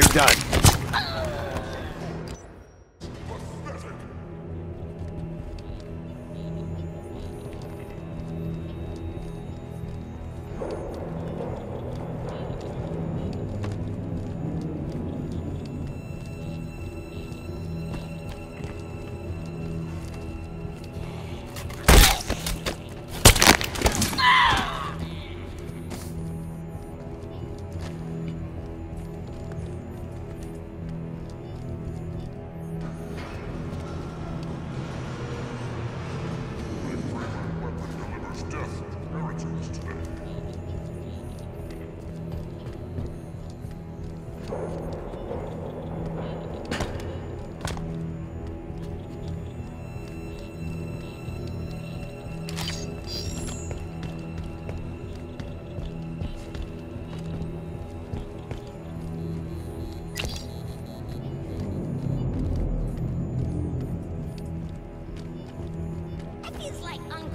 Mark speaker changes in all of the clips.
Speaker 1: You're done.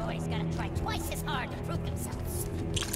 Speaker 2: Ungoy's gotta try twice as hard to prove themselves.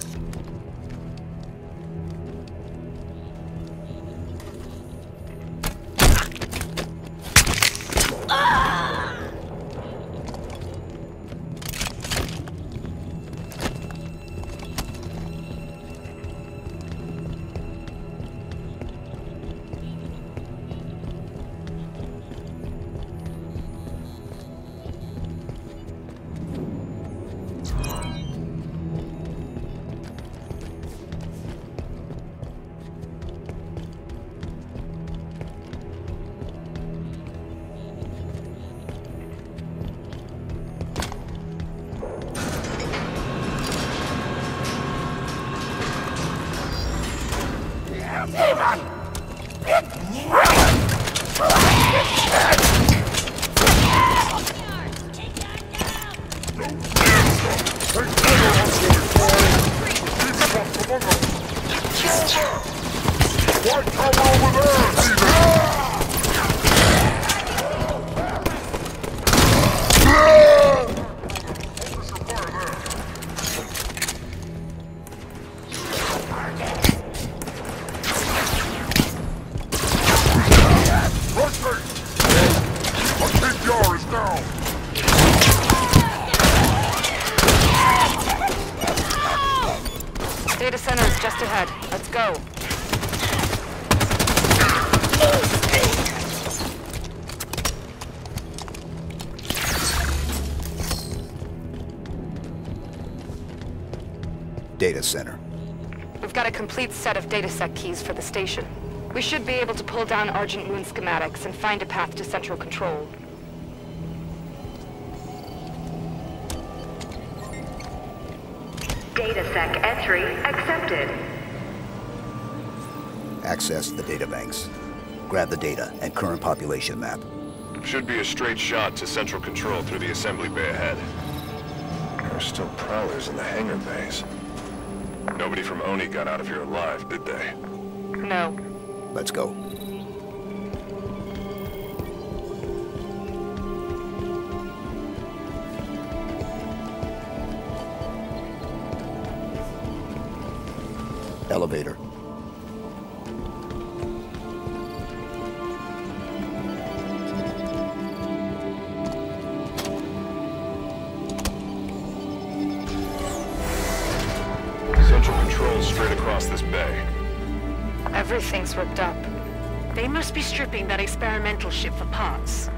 Speaker 3: Data center is just ahead. Let's go.
Speaker 4: Data center.
Speaker 3: We've got a complete set of datasec keys for the station. We should be able to pull down Argent Moon schematics and find a path to central control.
Speaker 5: DataSec entry accepted.
Speaker 4: Access the databanks. Grab the data and current population map.
Speaker 6: Should be a straight shot to central control through the assembly bay ahead. There are still prowlers in the hangar bays. Nobody from Oni got out of here alive, did they?
Speaker 3: No.
Speaker 4: Let's go. Elevator.
Speaker 6: Central control straight across this bay.
Speaker 3: Everything's ripped up.
Speaker 7: They must be stripping that experimental ship for parts.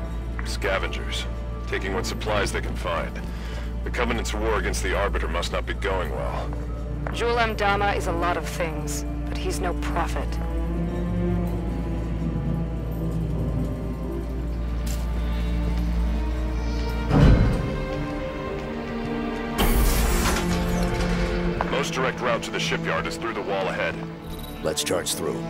Speaker 6: Scavengers, taking what supplies they can find. The Covenant's war against the Arbiter must not be going well.
Speaker 3: Jul 'Mdama is a lot of things, but he's no prophet.
Speaker 6: Most direct route to the shipyard is through the wall ahead.
Speaker 4: Let's charge through.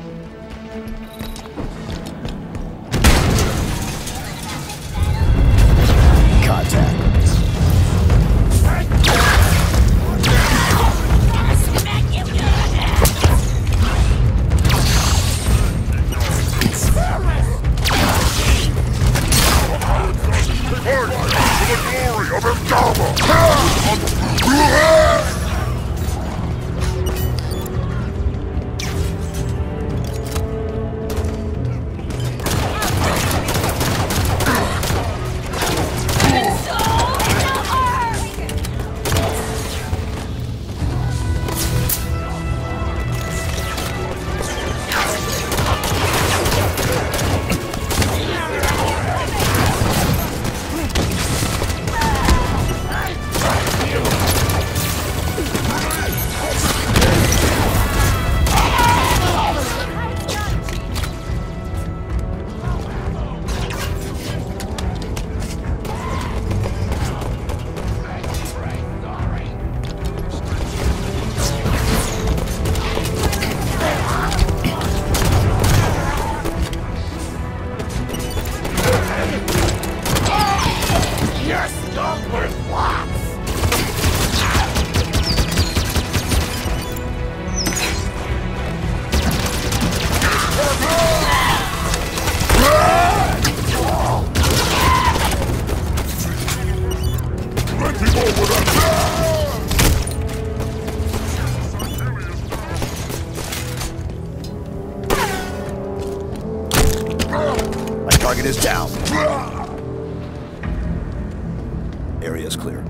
Speaker 4: Area is clear.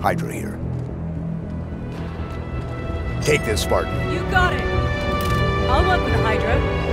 Speaker 4: Hydra here. Take this, Spartan.
Speaker 1: You got it. I'll work with Hydra.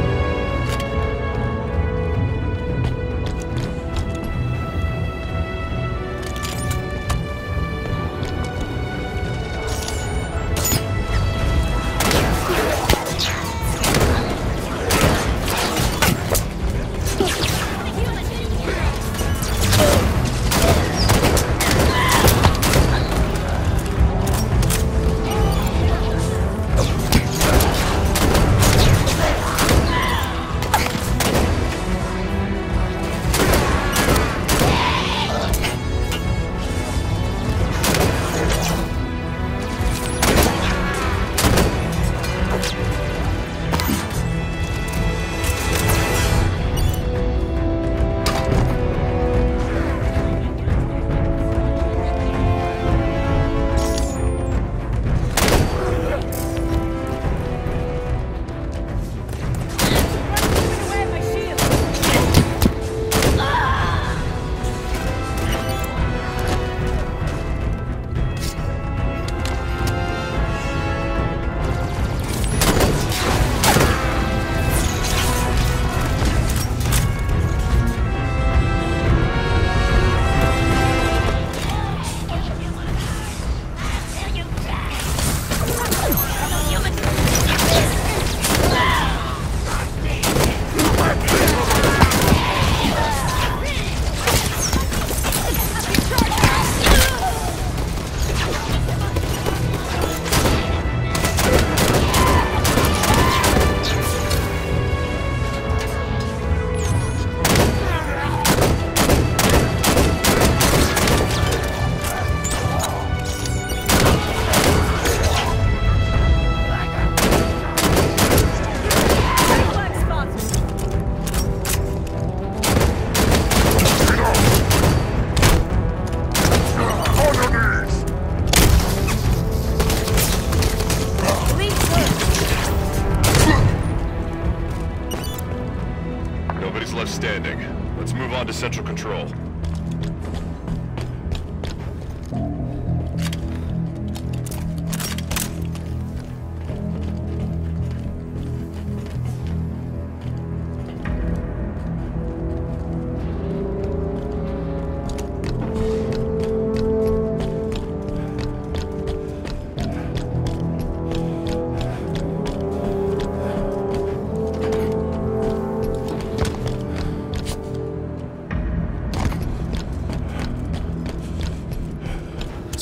Speaker 6: Standing. Let's move on to Central Control.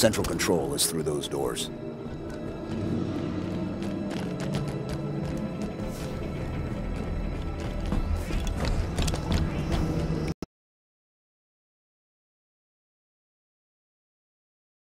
Speaker 4: Central control is through those doors.